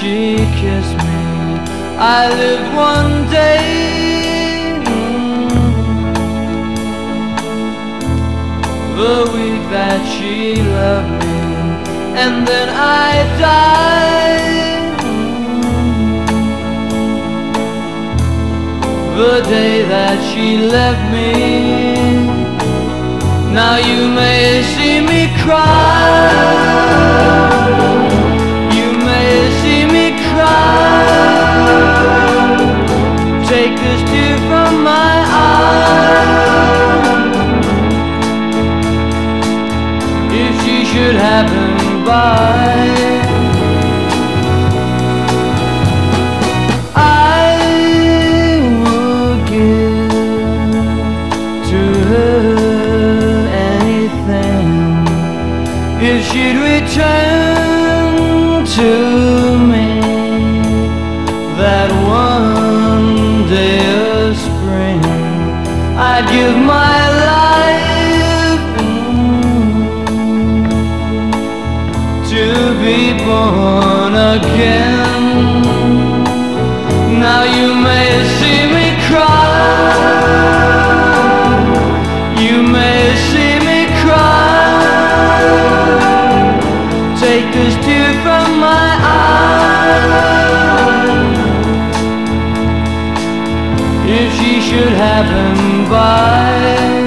she kissed me. I lived one day. The week that she loved me, and then I died. The day that she left me. Now you may see me cry. You may see me cry. Take this tear from my eye. If she should happen anything. If she'd return to me that one day of spring I'd give my be born again now you may see me cry you may see me cry. Take this tear from my eye. If she should happen by.